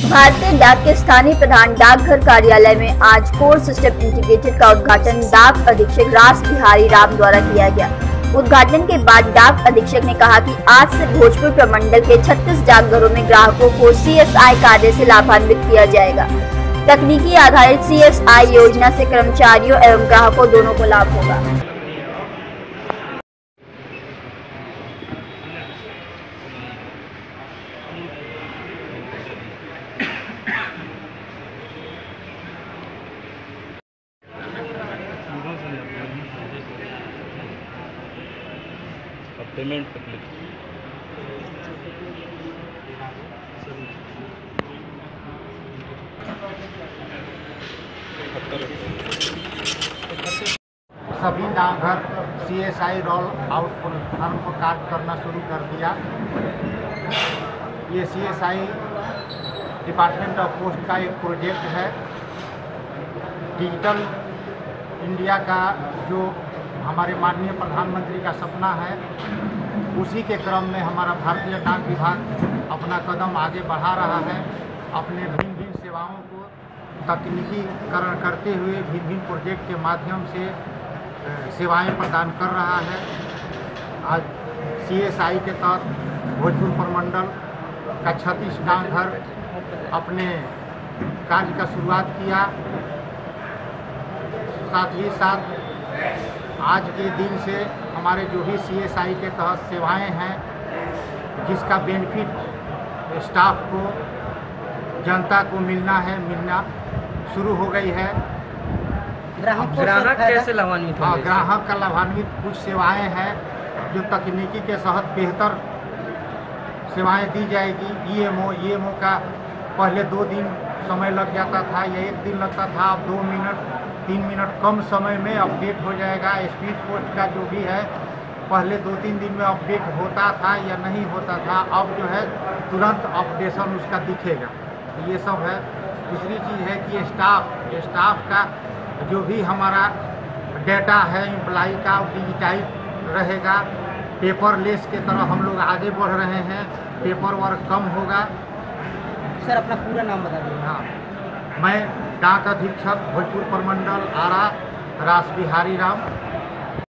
भारतीय डाक के स्थानीय प्रधान डाकघर कार्यालय में आज कोर सिस्टम इंटीग्रेटेड का उद्घाटन डाक अधीक्षक रास बिहारी राम द्वारा किया गया। उद्घाटन के बाद डाक अधीक्षक ने कहा कि आज से भोजपुर प्रमंडल के 36 डाकघरों में ग्राहकों को सीएसआई कार्य से लाभान्वित किया जाएगा। तकनीकी आधारित सीएसआई योजना से कर्मचारियों एवं ग्राहकों दोनों को लाभ होगा। पेमेंट पे क्लिक सभी डाकघर C S I roll out programme को कार्य करना शुरू कर दिया। ये C S I department of post का एक प्रोजेक्ट है। डिजिटल इंडिया का जो हमारे माननीय प्रधानमंत्री का सपना है, उसी के क्रम में हमारा भारतीय डाक विभाग अपना कदम आगे बढ़ा रहा है। अपने भिन्न भिन्न सेवाओं को तकनीकीकरण करते हुए भिन्न भिन्न प्रोजेक्ट के माध्यम से सेवाएँ प्रदान कर रहा है। आज सीएसआई के तहत भोजपुर प्रमंडल का छत्तीस डाकघर अपने कार्य का शुरुआत किया। साथ ही साथ आज के दिन से हमारे जो भी सीएसआई के तहत सेवाएँ हैं जिसका बेनिफिट स्टाफ को जनता को मिलना है मिलना शुरू हो गई है। ग्राहक ग्राहक कैसे लाभान्वित हाँ ग्राहक का लाभान्वित कुछ सेवाएँ हैं जो तकनीकी के तहत बेहतर सेवाएँ दी जाएगी। ईएमओ ईएमओ का पहले दो दिन समय लग जाता था, या एक दिन लगता था, अब दो मिनट, तीन मिनट कम समय में अपडेट हो जाएगा। स्पीड पोस्ट का जो भी है, पहले दो तीन दिन में अपडेट होता था या नहीं होता था, अब जो है तुरंत अपडेशन उसका दिखेगा। ये सब है। दूसरी चीज़ है कि स्टाफ स्टाफ का जो भी हमारा डेटा है एम्प्लाई का डिजिटाइज रहेगा। पेपरलेस के तरह हम लोग आगे बढ़ रहे हैं। पेपर वर्क कम होगा। सर, अपना पूरा नाम बता दें हाँ। मैं डाक अधीक्षक भोजपुर प्रमंडल, आरा, रास बिहारी राम।